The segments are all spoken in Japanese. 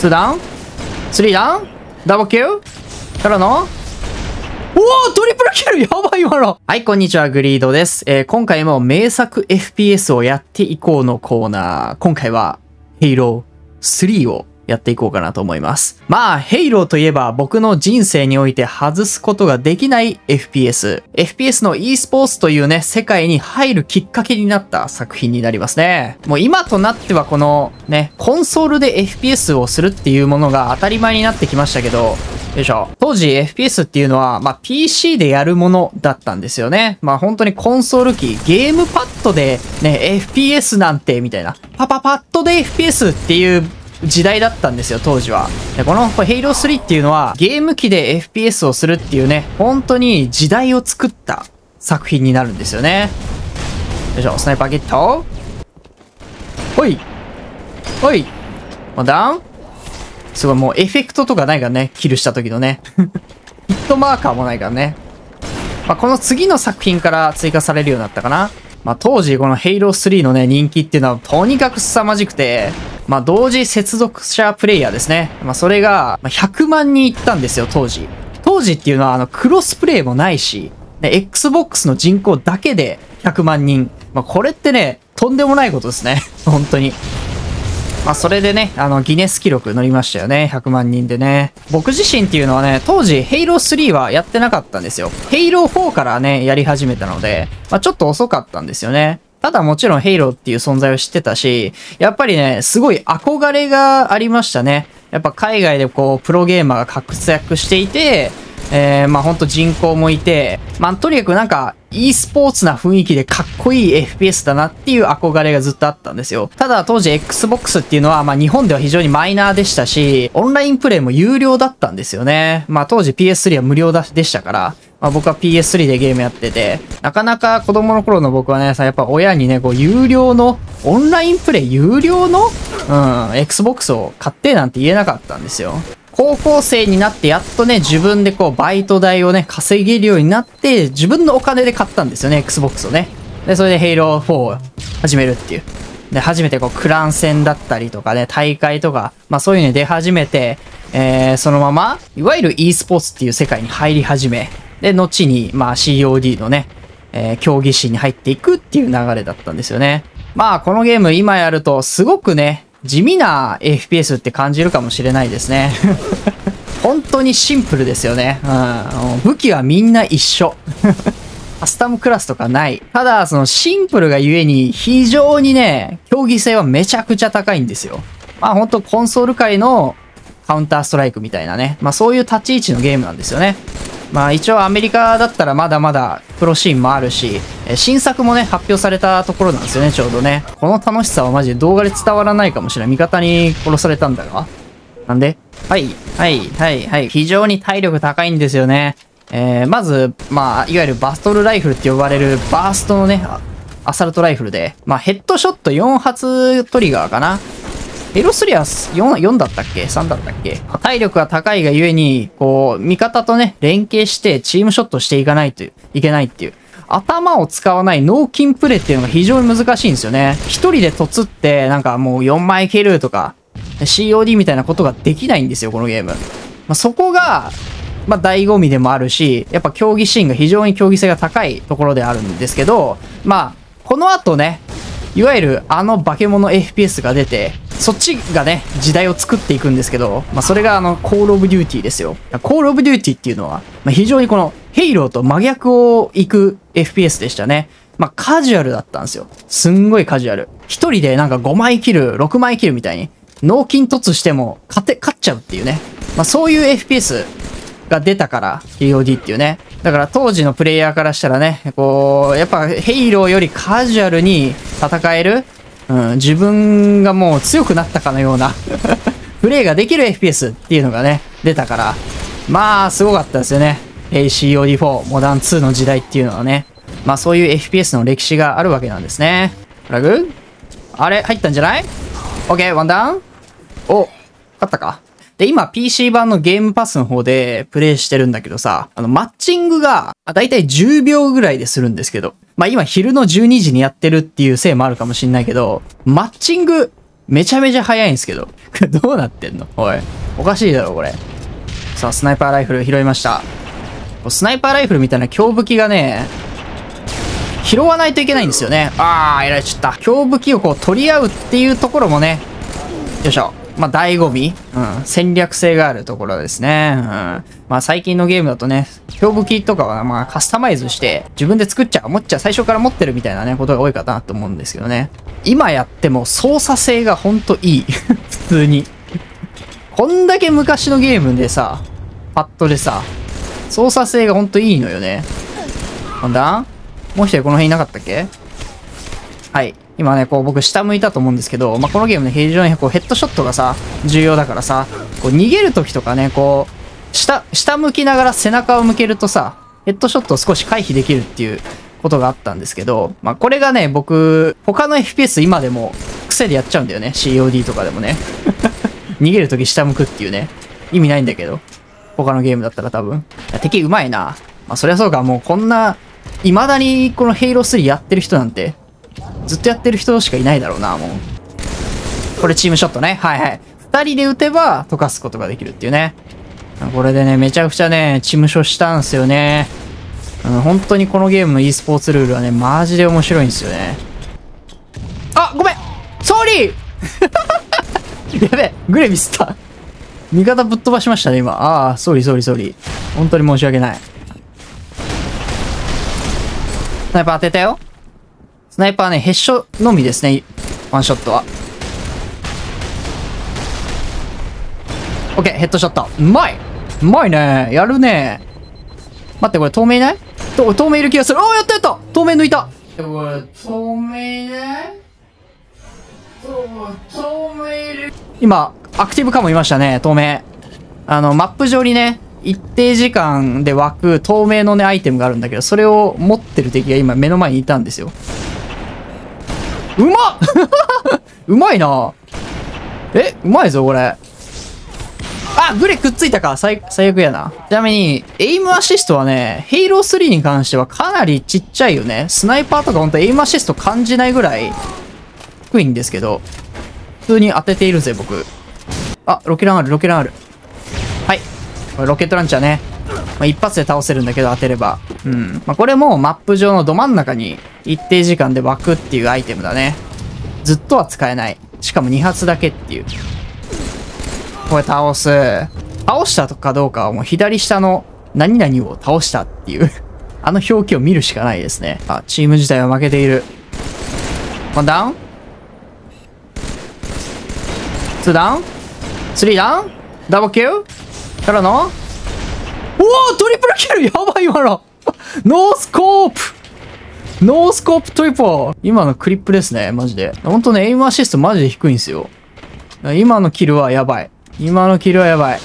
2ダウン ?3 ダウン？ダブルキルからの？おおトリプルキルやばい今のはい、こんにちは、グリードです。えー、今回も名作 FPS をやっていこうのコーナー。今回は、ヘイロー3をやっていこうかなと思います。まあ、ヘイローといえば僕の人生において外すことができない FPS。FPS の e スポーツというね、世界に入るきっかけになった作品になりますね。もう今となってはこのね、コンソールで FPS をするっていうものが当たり前になってきましたけど、よいしょ。当時 FPS っていうのは、まあ、PC でやるものだったんですよね。まあ、本当にコンソール機、ゲームパッドでね、FPS なんて、みたいな。パパパッドで FPS っていう時代だったんですよ、当時は。で、このヘイロー3っていうのは、ゲーム機で FPS をするっていうね、本当に時代を作った作品になるんですよね。よいしょ、スナイパーゲット。ほい。ほい。もうダウンすごい、もうエフェクトとかないからね、キルした時のね。ヒットマーカーもないからね。まあ、この次の作品から追加されるようになったかな。まあ、当時このヘイロー3のね、人気っていうのはとにかく凄まじくて、まあ、同時接続者プレイヤーですね。まあ、それが100万人いったんですよ、当時。当時っていうのは、あの、クロスプレイもないし、ね、Xbox の人口だけで100万人。まあ、これってね、とんでもないことですね。本当に。まあ、それでね、あの、ギネス記録乗りましたよね。100万人でね。僕自身っていうのはね、当時、ヘイロー3はやってなかったんですよ。ヘイロー4からね、やり始めたので、まあ、ちょっと遅かったんですよね。ただもちろんヘイローっていう存在を知ってたし、やっぱりね、すごい憧れがありましたね。やっぱ海外でこう、プロゲーマーが活躍していて、えー、まあほんと人口もいて、まあとにかくなんか e スポーツな雰囲気でかっこいい FPS だなっていう憧れがずっとあったんですよ。ただ当時 Xbox っていうのはまあ日本では非常にマイナーでしたし、オンラインプレイも有料だったんですよね。まあ当時 PS3 は無料だでしたから、まあ僕は PS3 でゲームやってて、なかなか子供の頃の僕はね、さ、やっぱ親にね、こう有料の、オンラインプレイ有料のうん、Xbox を買ってなんて言えなかったんですよ。高校生になってやっとね、自分でこう、バイト代をね、稼げるようになって、自分のお金で買ったんですよね、Xbox をね。で、それでヘイロー4を始めるっていう。で、初めてこう、クラン戦だったりとかね、大会とか、まあそういうのに出始めて、えー、そのまま、いわゆる e スポーツっていう世界に入り始め、で、後に、まあ COD のね、えー、競技士に入っていくっていう流れだったんですよね。まあ、このゲーム今やると、すごくね、地味な FPS って感じるかもしれないですね。本当にシンプルですよね。うん。武器はみんな一緒。カスタムクラスとかない。ただ、そのシンプルがゆえに非常にね、競技性はめちゃくちゃ高いんですよ。まあ本当コンソール界のカウンターストライクみたいなね。まあそういう立ち位置のゲームなんですよね。まあ一応アメリカだったらまだまだプロシーンもあるし、え新作もね、発表されたところなんですよね、ちょうどね。この楽しさはマジで動画で伝わらないかもしれない。味方に殺されたんだが。なんで？はい、はい、はい、はい。非常に体力高いんですよね。えー、まず、まあ、いわゆるバストルライフルって呼ばれるバーストのね、アサルトライフルで、まあ、ヘッドショット4発トリガーかな。エロスリア 4, 4だったっけ ?3 だったっけ？体力が高いがゆえに、こう、味方とね、連携してチームショットしていかないといけないっていう。頭を使わない脳筋プレイっていうのが非常に難しいんですよね。一人でとつって、なんかもう4枚蹴るとか、COD みたいなことができないんですよ、このゲーム。まあ、そこが、まあ、醍醐味でもあるし、やっぱ競技シーンが非常に競技性が高いところであるんですけど、まあ、この後ね、いわゆるあの化け物 FPS が出て、そっちがね、時代を作っていくんですけど、まあ、それがあの、コールオブデューティーですよ。コールオブデューティーっていうのは、まあ、非常にこの、ヘイローと真逆を行く FPS でしたね。まあ、カジュアルだったんですよ。すんごいカジュアル。一人でなんか5枚キル、6枚キルみたいに、脳筋突しても勝て、勝っちゃうっていうね。まあ、そういう FPS が出たから、 COD っていうね。だから当時のプレイヤーからしたらね、こう、やっぱヘイローよりカジュアルに戦える、うん、自分がもう強くなったかのような プレイができる FPS っていうのがね、出たから、まあ、すごかったですよね。ACOD4、モダン2の時代っていうのはね。まあそういう FPS の歴史があるわけなんですね。フラグあれ入ったんじゃない ?OK、ワンダウン？お、勝ったか？で、今 PC 版のゲームパスの方でプレイしてるんだけどさ、あの、マッチングが、だいたい10秒ぐらいでするんですけど、まあ今昼の12時にやってるっていうせいもあるかもしんないけど、マッチングめちゃめちゃ早いんですけど。どうなってんの？おい。おかしいだろ、これ。さあ、スナイパーライフル拾いました。スナイパーライフルみたいな強武器がね、拾わないといけないんですよね。あー、やられちゃった。強武器をこう取り合うっていうところもね、よいしょ。まあ、醍醐味うん。戦略性があるところですね。うん。まあ、最近のゲームだとね、強武器とかはまあ、カスタマイズして、自分で作っちゃう、持っちゃう、最初から持ってるみたいなね、ことが多いかなと思うんですけどね。今やっても操作性がほんといい。普通に。こんだけ昔のゲームでさ、パッドでさ、操作性がほんといいのよね。なんだもう一人この辺いなかったっけ？はい。今ね、こう僕下向いたと思うんですけど、まあ、このゲームね、非常にこうヘッドショットがさ、重要だからさ、こう逃げる時とかね、こう、下、下向きながら背中を向けるとさ、ヘッドショットを少し回避できるっていうことがあったんですけど、まあ、これがね、僕、他の FPS 今でも癖でやっちゃうんだよね。COD とかでもね。逃げるとき下向くっていうね。意味ないんだけど。他のゲームだったら多分。敵うまいな。まあ、そりゃそうか。もうこんな、未だにこのヘイロー3やってる人なんて、ずっとやってる人しかいないだろうな、もう。これチームショットね。はいはい。二人で撃てば溶かすことができるっていうね。これでね、めちゃくちゃね、チームショしたんすよね。うん、本当にこのゲームの e スポーツルールはね、マジで面白いんですよね。あ、ごめん sorry やべ、グレミスった。味方ぶっ飛ばしましたね、今。ああ、 sorry sorry sorry。本当に申し訳ない。スナイパー当てたよ。スナイパーね、ヘッショのみですね。ワンショットは。オッケー、ヘッドショット。うまいうまいね。やるね。待って、これ透明いない？透明いる気がする。ああ、やったやった透明抜いた。これ、透明ね透明いる。今、アクティブカもいましたね、透明。あの、マップ上にね、一定時間で湧く透明のね、アイテムがあるんだけど、それを持ってる敵が今目の前にいたんですよ。うまっ うまいなえ、うまいぞ、これ。あ、グレくっついたか。最、最悪やな。ちなみに、エイムアシストはね、ヘイロー3に関してはかなりちっちゃいよね。スナイパーとかほんとエイムアシスト感じないぐらい低いんですけど、普通に当てているぜ、僕。あ、ロケランある、ロケランある。はい。これロケットランチャーね。まあ、一発で倒せるんだけど当てれば。うん。まあ、これもマップ上のど真ん中に一定時間で湧くっていうアイテムだね。ずっとは使えない。しかも2発だけっていう。これ倒す。倒したかどうかはもう左下の何々を倒したっていう あの表記を見るしかないですね。あ、チーム自体は負けている。 One down? Two down? Three down?ダブルキル？からの？おおトリプルキルやばい今のノースコープノースコープトリプル今のクリップですね、マジで。ほんとね、エイムアシストマジで低いんですよ。今のキルはやばい。今のキルはやばい。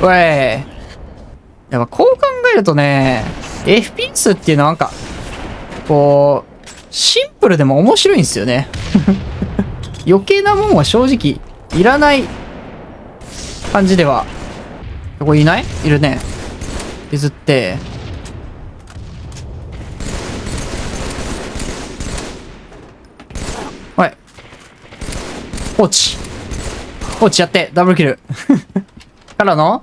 おい。やっぱこう考えるとね、FPS っていうのはなんか、こう、シンプルでも面白いんですよね。余計なもんは正直いらない感じでは。ここいない？いるね。譲って。はい。放置。放置やって、ダブルキル。からの？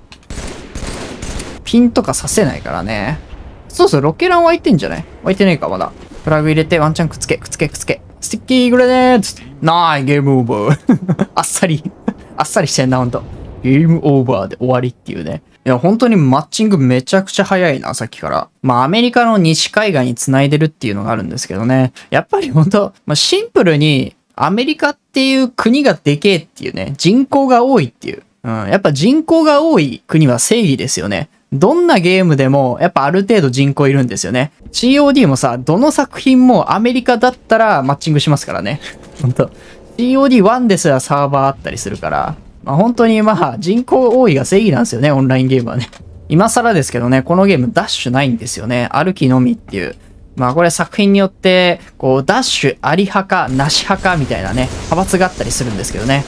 ピンとかさせないからね。そうそう、ロケラン湧いてんじゃない？湧いてねえか、まだ。プラグ入れてワンチャンくっつけ、くっつけ、くっつけ。スティッキーグレネードナイゲームオーバー。あっさり あっさりしてんな、ほんと。ゲームオーバーで終わりっていうね。いや、本当にマッチングめちゃくちゃ早いな、さっきから。まあ、アメリカの西海岸に繋いでるっていうのがあるんですけどね。やっぱり本当まあ、シンプルに、アメリカっていう国がでけえっていうね、人口が多いっていう。うん、やっぱ人口が多い国は正義ですよね。どんなゲームでも、やっぱある程度人口いるんですよね。COD もさ、どの作品もアメリカだったらマッチングしますからね。ほんと。COD1 ですらサーバーあったりするから。まあ本当にまあ人口多いが正義なんですよね、オンラインゲームはね。今更ですけどね、このゲームダッシュないんですよね。歩きのみっていう。まあこれ作品によって、こう、ダッシュあり派か、なし派かみたいなね、派閥があったりするんですけどね。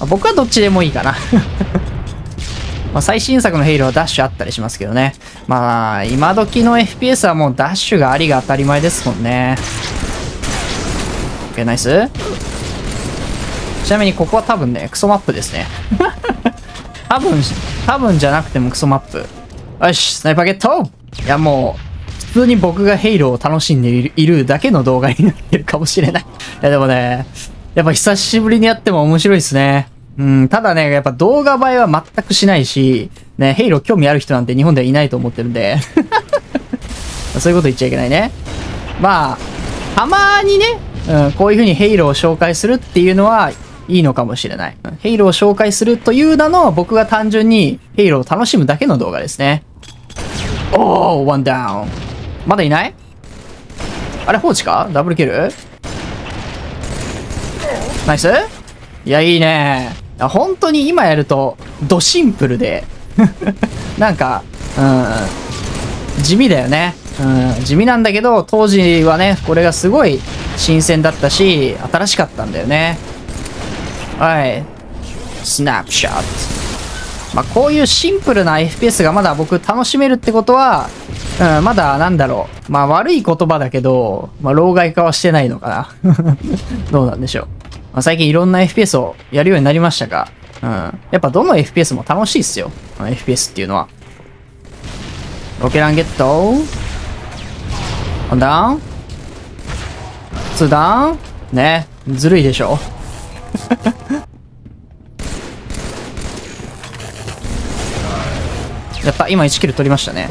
まあ、僕はどっちでもいいかな。まあ最新作のヘイローはダッシュあったりしますけどね。まあ、今時の FPS はもうダッシュがありが当たり前ですもんね。OK、ナイス。しなみにここは多分ね、クソマップですね。多分、多分じゃなくてもクソマップ。よし、スナイパーゲットいやもう、普通に僕がヘイローを楽しんでいるだけの動画になってるかもしれない。いやでもね、やっぱ久しぶりにやっても面白いですね。うん、ただね、やっぱ動画映えは全くしないし、ね、ヘイロー興味ある人なんて日本ではいないと思ってるんで そういうこと言っちゃいけないね。まあ、たまにね、うん、こういう風にヘイローを紹介するっていうのはいいのかもしれない。ヘイローを紹介するという名の僕が単純にヘイローを楽しむだけの動画ですね。おー、ワンダウン。まだいない？あれ放置か？ダブルキル？ナイスいや、いいね。本当に今やると、ドシンプルで なんか、うん、地味だよね。うん、地味なんだけど、当時はね、これがすごい新鮮だったし、新しかったんだよね。はい。スナップショット。まあ、こういうシンプルな FPS がまだ僕楽しめるってことは、うん、まだなんだろう。まあ悪い言葉だけど、まあ老害化はしてないのかな。どうなんでしょう。まあ、最近いろんな FPS をやるようになりましたが、うん。やっぱどの FPS も楽しいっすよ。FPS っていうのは。ロケランゲットワンダウンツーダウンね。ずるいでしょ。やった、今1キル取りましたね。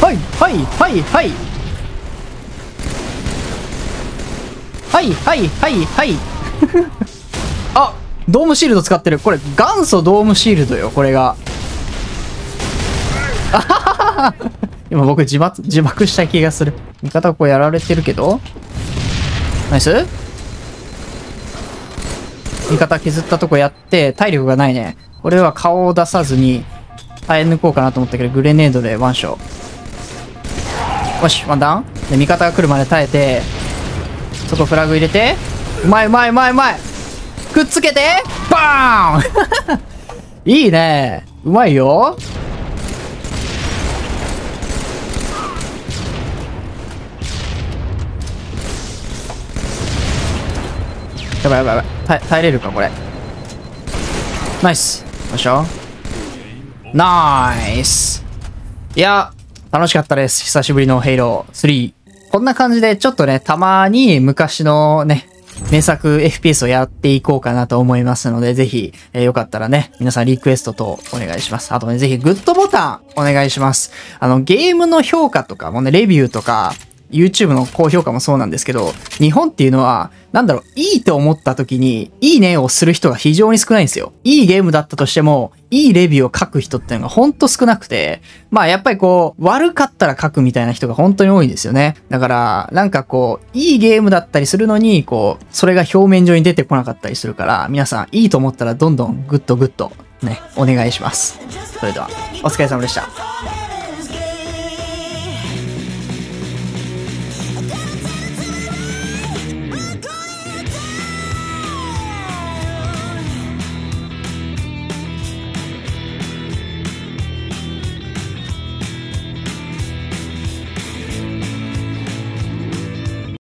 はい、はい、はい、はい。はいはいはいはい。あドームシールド使ってる。これ元祖ドームシールドよこれが。あははは今僕自爆自爆した気がする。味方こうやられてるけど。ナイス。味方削ったとこやって体力がないね。これは顔を出さずに耐え抜こうかなと思ったけどグレネードでワンショー。よしワンダウン。で味方が来るまで耐えて外フラグ入れてうまいうまいうまいうまい。くっつけてバーン！いいね。うまいよ。やばいやばいやばい。耐えれるかこれ。ナイス。よいしょ。ナイスいや楽しかったです久しぶりのヘイロー3こんな感じでちょっとね、たまに昔のね、名作 FPS をやっていこうかなと思いますので、ぜひ、えー、よかったらね、皆さんリクエストとお願いします。あとね、ぜひグッドボタンお願いします。あの、ゲームの評価とかもね、レビューとか、YouTube の高評価もそうなんですけど、日本っていうのは、なんだろう、いいと思った時に、いいねをする人が非常に少ないんですよ。いいゲームだったとしても、いいレビューを書く人っていうのがほんと少なくて、まあやっぱりこう、悪かったら書くみたいな人が本当に多いんですよね。だから、なんかこう、いいゲームだったりするのに、こう、それが表面上に出てこなかったりするから、皆さん、いいと思ったらどんどんグッとグッとね、お願いします。それでは、お疲れ様でした。